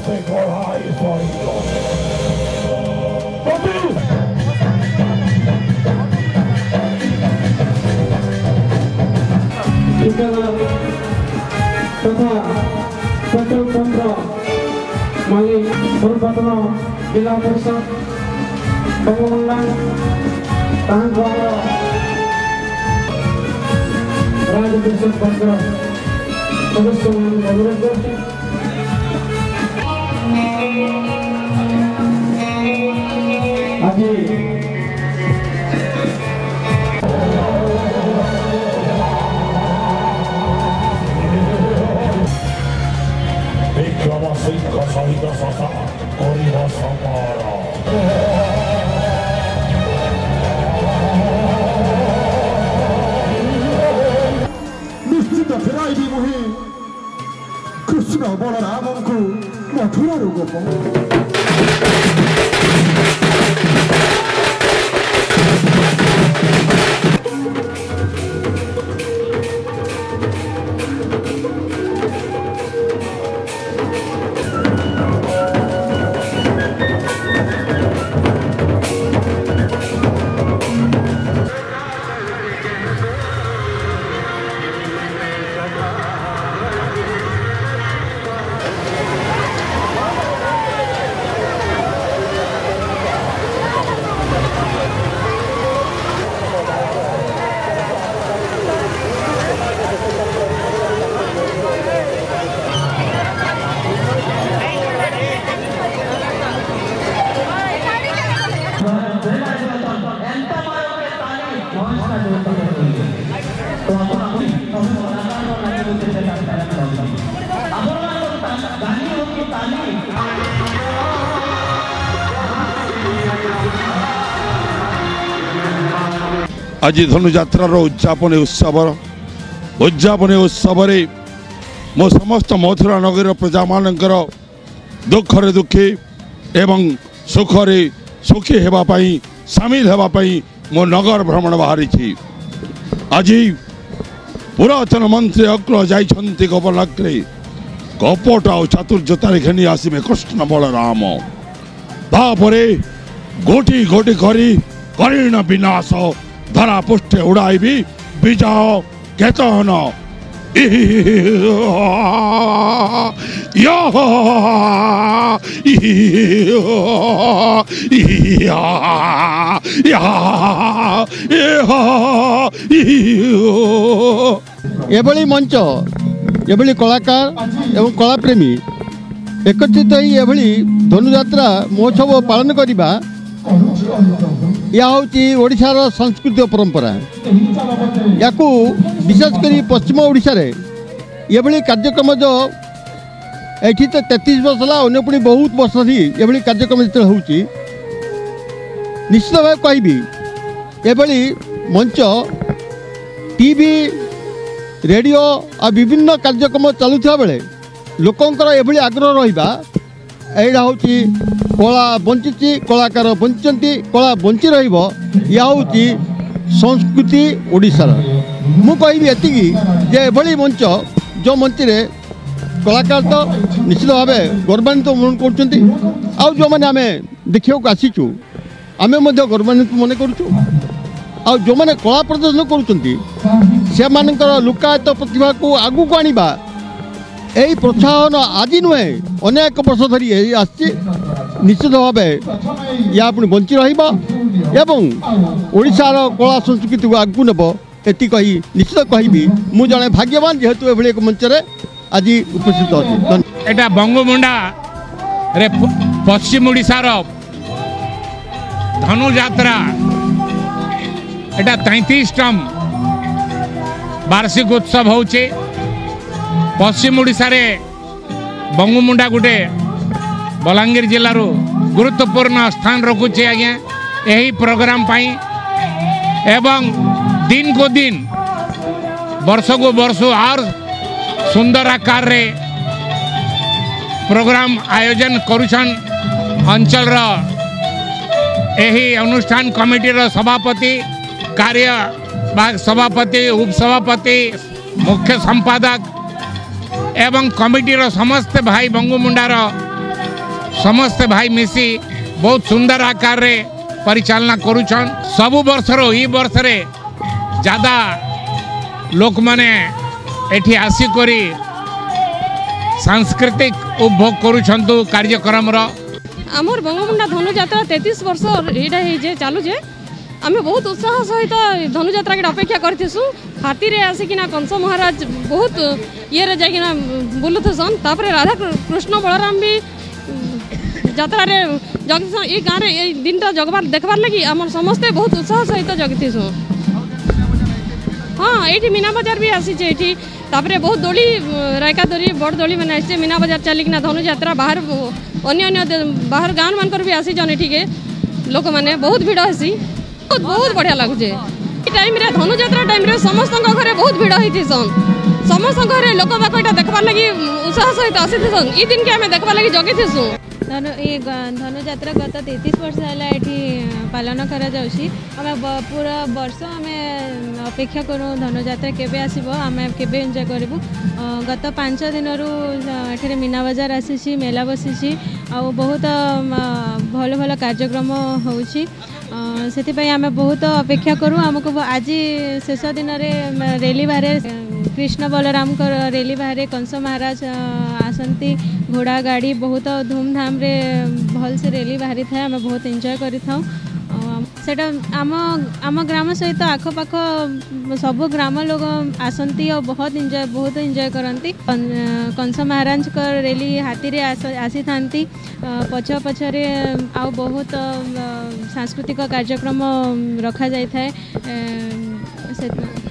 think our highest body is on. Tata, Tata Pandra, Mali, Purpatana, Vila Pursa, Pangulang, Tanjwara, Raja Pursa Pandra, Pursa Pursa, Pursa bonjour ଆଜି ଧନୁଯାତ୍ରାର ଉଦ୍ଯାପନୀ ଉତ୍ସବ ଉଦ୍ଯାପନୀ ଉତ୍ସବରେ ମୁଁ ସମସ୍ତ ମଥୁରା ନଗରୀର ପ୍ରଜାମାନଙ୍କର ଦୁଃଖରେ ଦୁଃଖୀ ଏବଂ ସୁଖରେ ସୁଖୀ ହେବା ପାଇଁ ସାମିଲ ହେବା ପାଇଁ ମୋ ନଗର ଭ୍ରମଣ ବାହାରିଛି ଆଜି ପୁରାତନ ମନ୍ତ୍ରୀ ଅଗ୍ର ଯାଇଛନ୍ତି ଗୋପନାଗ୍ରୀ ಕಪೋಟವು ಚತುರ್ಜ ತಾರೀಖನಿ ಆಸಿವೆ ಕೃಷ್ಣ ಬಲರಾಮ ତାପରେ ଗୋଟି ଗୋଟି କରି କରିଣ ବିନାଶ ଧରା ପୃଷ୍ଠେ ଉଡ଼ାଇବି ବିଜୟ କେତନ ଏଭଳି ମଞ୍ଚ এভাবে কলাকার এবং কলাপ্রেমী একত্রিত হয়ে এভাবে ধনুযাত্রা মহোৎসব পালন করা ইয়া হচ্ছে ওড়শার সংস্কৃতি পরম্পরা ইয়াকু বিশেষ করে পশ্চিম ওড়শার এভাবে কার্যক্রম যে এটি তো তেত্রিশ বর্ষ হল অন্য পুঁ বহু বর্ষ এভাবে কার্যক্রম যেত হচ্ছে নিশ্চিত ভাবে কহবি এভাবে মঞ্চ টিভি ରେଡ଼ିଓ ଆଉ ବିଭିନ୍ନ କାର୍ଯ୍ୟକ୍ରମ ଚାଲୁଥିବା ବେଳେ ଲୋକଙ୍କର ଏଭଳି ଆଗ୍ରହ ରହିବା ଏଇଟା ହେଉଛି କଳା ବଞ୍ଚିଛି କଳାକାର ବଞ୍ଚିଛନ୍ତି କଳା ବଞ୍ଚି ରହିବ ଏହା ହେଉଛି ସଂସ୍କୃତି ଓଡ଼ିଶାର ମୁଁ କହିବି ଏତିକି ଯେ ଏଭଳି ମଞ୍ଚ ଯେଉଁ ମଞ୍ଚରେ କଳାକାର ତ ନିଶ୍ଚିତ ଭାବେ ଗୌରବାନ୍ୱିତ ମନେ କରୁଛନ୍ତି ଆଉ ଯେଉଁମାନେ ଆମେ ଦେଖିବାକୁ ଆସିଛୁ ଆମେ ମଧ୍ୟ ଗୌରବାନ୍ୱିତ ମନେ କରୁଛୁ ଆଉ ଯେଉଁମାନେ କଳା ପ୍ରଦର୍ଶନ କରୁଛନ୍ତି ସେମାନଙ୍କର ଲୁକାୟତ ପ୍ରତିଭାକୁ ଆଗକୁ ଆଣିବା ଏହି ପ୍ରୋତ୍ସାହନ ଆଜି ନୁହେଁ ଅନେକ ବର୍ଷ ଧରି ଏହି ଆସିଛି ନିଶ୍ଚିତ ଭାବେ ଏହା ପୁଣି ବଞ୍ଚି ରହିବ ଏବଂ ଓଡ଼ିଶାର କଳା ସଂସ୍କୃତିକୁ ଆଗକୁ ନେବ ଏତିକି କହି ନିଶ୍ଚିତ କହିବି ମୁଁ ଜଣେ ଭାଗ୍ୟବାନ ଯେହେତୁ ଏଭଳି ଏକ ମଞ୍ଚରେ ଆଜି ଉପସ୍ଥିତ ଅଛି ଏଇଟା ବଙ୍ଗୁମୁଣ୍ଡାରେ ପଶ୍ଚିମ ଓଡ଼ିଶାର ଧନୁଯାତ୍ରା এটা তেত্রিশতম বার্ষিক উৎসব হচ্ছে পশ্চিম ওড়শার বঙ্গুমুন্ডা গোটে বলাঙ্গীর জেলার গুরুত্বপূর্ণ স্থান রখুছে আজ্ঞা এই প্রোগ্রাম পাই এবং দিনকু দিন বর্ষকু বর্ষ আর সুন্দর আকারে প্রোগ্রাম আয়োজন করুছন অঞ্চলর এই অনুষ্ঠান কমিটির সভাপতি कार्य सभापति उपसभापति मुख्य संपादक एवं कमिटीर समस्त भाई बंगुमुंडार समस्त भाई मिसी बहुत सुंदर आकार रे परिचालना करुछन सबु वर्षर ई वर्ष रे ज़्यादा लोक मैंने तो कार्यक्रम रो উপভোগ করুছেন धनु আমার 33 वर्ष एडा हे जे चालू जे ଆମେ ବହୁତ ଉତ୍ସାହ ସହିତ ଧନୁଯାତ୍ରାକେ ଅପେକ୍ଷା କରିଥିସୁଁ ହାତୀରେ ଆସିକିନା କଂସ ମହାରାଜ ବହୁତ ଇଏରେ ଯାଇକିନା ବୁଲୁଥିସନ୍ ତାପରେ ରାଧା କୃଷ୍ଣ ବଳରାମ ବି ଯାତ୍ରାରେ ଜଗିଥିସନ୍ ଏଇ ଗାଁରେ ଏଇ ଦିନଟା ଜଗବାର ଦେଖବାର ଲାଗି ଆମର ସମସ୍ତେ ବହୁତ ଉତ୍ସାହ ସହିତ ଜଗିଥିସୁଁ ହଁ ଏଇଠି ମୀନା ବଜାର ବି ଆସିଛେ ଏଇଠି ତାପରେ ବହୁତ ଦୋଳି ରାଇକା ଦୋଳି ବଡ଼ ଦୋଳି ମାନେ ଆସିଛେ ମୀନା ବଜାର ଚାଲିକିନା ଧନୁଯାତ୍ରା ବାହାର ଅନ୍ୟ ଅନ୍ୟ ବାହାର ଗାଁମାନଙ୍କର ବି ଆସିଛନ୍ ଏଠିକେ ଲୋକମାନେ ବହୁତ ଭିଡ଼ ହେସି ବହୁତ ବଢ଼ିଆ ଲାଗୁଛି ଏ ଟାଇମ୍ରେ ଧନୁଯାତ୍ରା ଟାଇମ୍ରେ ସମସ୍ତଙ୍କ ଘରେ ବହୁତ ଭିଡ଼ ହେଇଥିସନ୍ ସମସ୍ତଙ୍କ ଘରେ ପାଖ ଏଇଟା ଦେଖବାର୍ ଲାଗି ଉତ୍ସାହ ସହିତ ଆସିଥିସନ୍ ଇ ଦିନକେ ଆମେ ଦେଖବାର୍ ଲାଗି ଜଗିଥିସୁଁ ଧନୁ ଏ ଧନୁଯାତ୍ରା ଗତ ତେତିଶ ବର୍ଷ ହେଲା ଏଠି ପାଳନ କରାଯାଉଛି ଆମେ ପୁରା ବର୍ଷ ଆମେ ଅପେକ୍ଷା କରୁ ଧନୁଯାତ୍ରା କେବେ ଆସିବ ଆମେ କେବେ ଏନ୍ଜୟ କରିବୁ ଗତ ପାଞ୍ଚ ଦିନରୁ ଏଠାରେ ମୀନା ବଜାର ଆସିଛି ମେଳା ବସିଛି ଆଉ ବହୁତ ଭଲ ଭଲ କାର୍ଯ୍ୟକ୍ରମ ହେଉଛି ସେଥିପାଇଁ ଆମେ ବହୁତ ଅପେକ୍ଷା କରୁ ଆମକୁ ଆଜି ଶେଷ ଦିନରେ ରେଲି ବାହାରେ କୃଷ୍ଣ ବଳରାମଙ୍କର ରେଲି ବାହାରେ କଂସ ମହାରାଜ ଆସନ୍ତି ଘୋଡ଼ା ଗାଡ଼ି ବହୁତ ଧୁମଧାମରେ ଭଲସେ ରେଲି ବାହାରିଥାଏ ଆମେ ବହୁତ ଏନ୍ଜୟ କରିଥାଉ ସେଇଟା ଆମ ଆମ ଗ୍ରାମ ସହିତ ଆଖପାଖ ସବୁ ଗ୍ରାମ ଲୋକ ଆସନ୍ତି ଆଉ ବହୁତ ଏନ୍ଜୟ ବହୁତ ଏନ୍ଜୟ କରନ୍ତି କଂସ ମହାରାଜଙ୍କ ରେଲି ହାତୀରେ ଆସିଥାନ୍ତି ପଛ ପଛରେ ଆଉ ବହୁତ ସାଂସ୍କୃତିକ କାର୍ଯ୍ୟକ୍ରମ ରଖାଯାଇଥାଏ ସେ